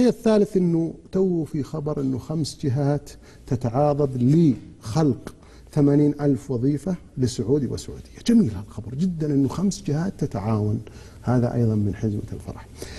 الشيء الثالث أنه تو في خبر أنه خمس جهات تتعاضد لخلق ثمانين ألف وظيفة لسعودي وسعودية. جميل هذا الخبر جدا أنه خمس جهات تتعاون. هذا أيضا من حزمة الفرح.